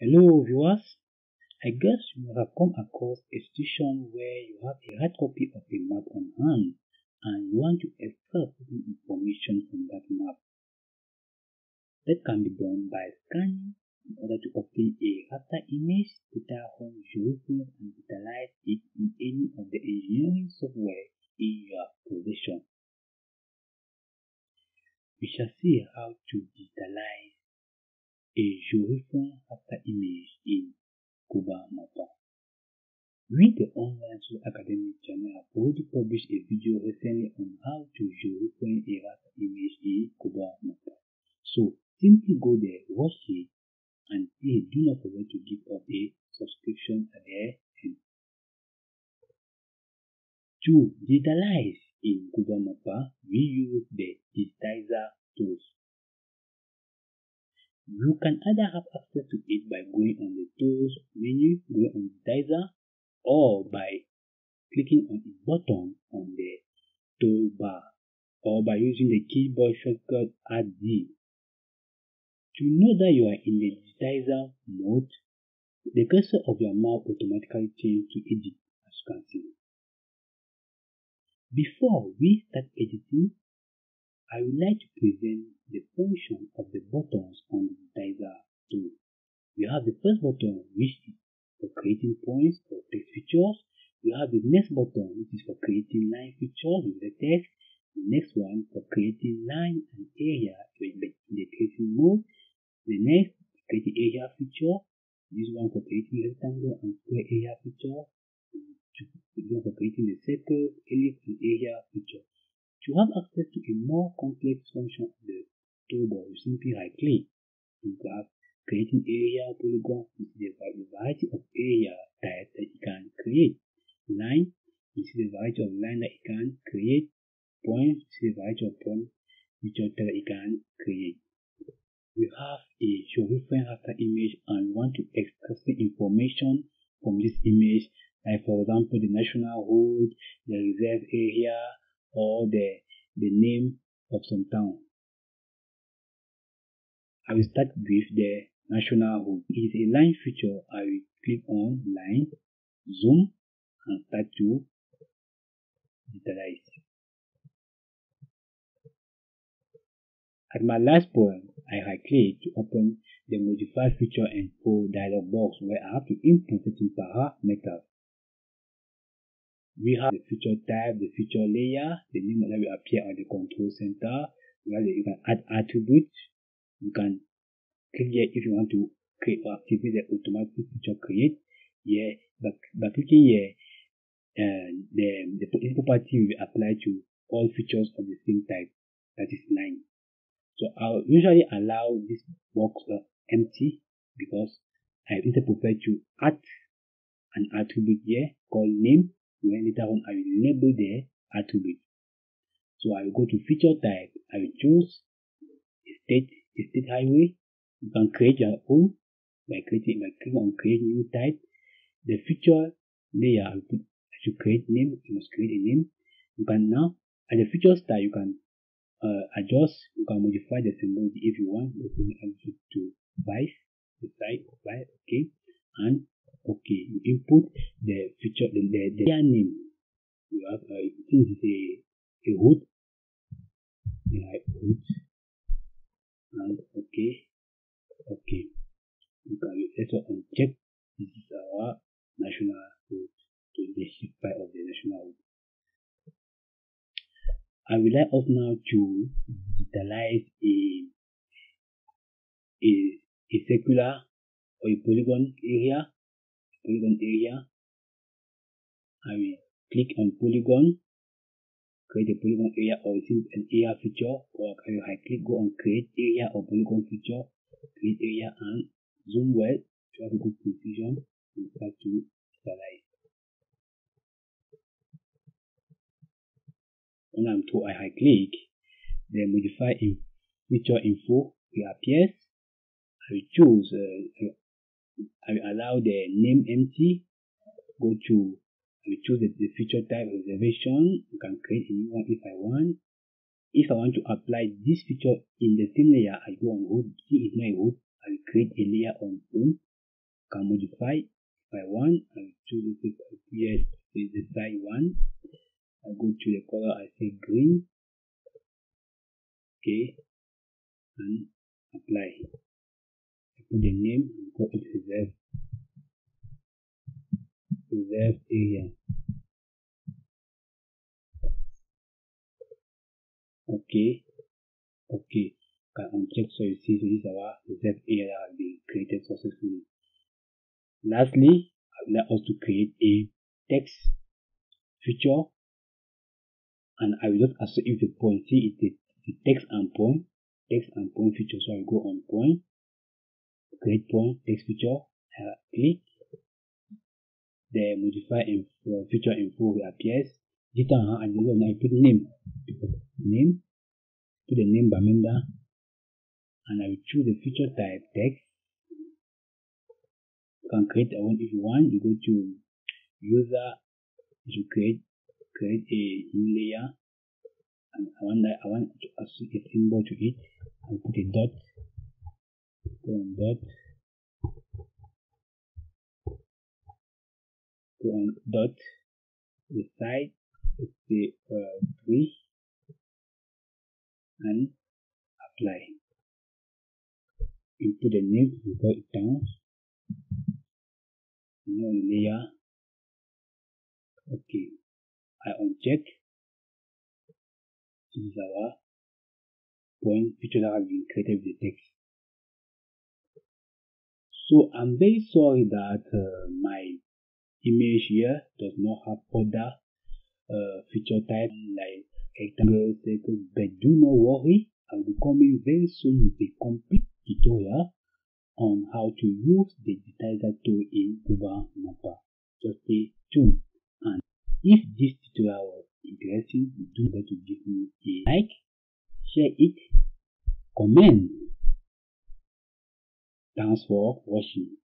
Hello viewers, I guess you must have come across a situation where you have a hard copy of a map on hand and you want to extract certain information from that map. That can be done by scanning in order to obtain a raster image, data from georeference and utilize it in any of the engineering software in your possession. We shall see how to digitalize a georeference raster image in Cuba Mapper. We, the Online School Academic channel, have already published a video recently on how to georeference a raster image in Mapper. So simply go there, watch it, and please do not forget to give us a subscription at the end. To digitalize in Google Mapper, we use the digitizer. You can either have access to it by going on the Tools menu, going on the Digitizer, or by clicking on the button on the toolbar, or by using the keyboard shortcut Alt D. To know that you are in the digitizer mode, the cursor of your mouse automatically changes to edit as you can see. Before we start editing, I would like to present the function of the buttons on the digitizer tool. We have the first button which is for creating points or text features. We have the next button which is for creating line features with the text. The next one for creating line and area in the tracing mode. The next creating area feature. This one for creating rectangle and square area feature. This one for creating the circle, ellipse and area feature. To have access to a more complex function of the toolbar, you simply right click and grab creating area polygon is the variety of area type that you can create. Line is the variety of line that you can create. Point is the variety of point which that you can create. We have a georeference raster image and want to extract the information from this image, like for example the national road, the reserve area, or the, the name of some town. I will start with the national road. It is a line feature. I will click on line, zoom, and start to digitalize. At my last point, I right click to open the modify feature info dialog box where I have to input certain parameters we have the feature type, the feature layer, the name that will appear on the control center. You can add attributes. You can click here if you want to create or activate the automatic feature create. Here, by, by clicking here, uh, the, the property will apply to all features of the same type, that is line. So I'll usually allow this box uh, empty because I instead prefer to add an attribute here called name when later on I will enable the attribute. So I will go to feature type. I will choose state, state highway. You can create your own by creating by clicking on create new type. The feature layer I, put, should create name. You must create a name. You can now at the feature style you can uh, adjust. You can modify the symbology if you want. Let's say to vice the site right okay and okay you input the feature the, the, the name. You have uh, since it's a a root you root and okay okay. You can also uncheck this is our national route to the ship file of the national route I would like us now to digitalize a a, a circular or a polygon area polygon area. I will click on polygon, create a polygon area or choose an area feature or I will click go on create area or polygon feature, create area and zoom well to have a good precision and start to stylize. When I'm to I click, the modify in feature info will. I will choose uh, I will allow the name empty. Go to, I will choose the, the feature type reservation. You can create a new one if I want. If I want to apply this feature in the same layer, I go on root. See, it's not root. I will create a layer on root. can modify if I want. I will choose this yes, this is the side one. I go to the color, I say green. Okay, and apply. Put the name and call it reserve. Reserve area. Okay, okay. Can uncheck so you see this is our reserve area has been created successfully. Lastly, I would like us to create a text feature and I will just associate the point. See it's the text and point, text and point feature. So I go on point, create point, text feature, uh, click, the modify info, feature info appears. Digital and then I put name, name, put the name Bamenda, and I will choose the feature type text. You can create a one if you want. You go to user, you create create a new layer and I want I want to associate a symbol to it. I put a dot, on dot, on dot, the side, let's say uh, three, and apply. Put the name, you go down, no layer, okay, I uncheck this is our point. Feature that has been created with the text. So I'm very sorry that uh, my image here does not have other uh, feature types like rectangle, circle, but do not worry. I'll be coming very soon with a complete tutorial on how to use the digitizer tool in Global Mapper. Just stay tuned. And if this tutorial was interesting, do not to give me a like, share it, comment. Sounds.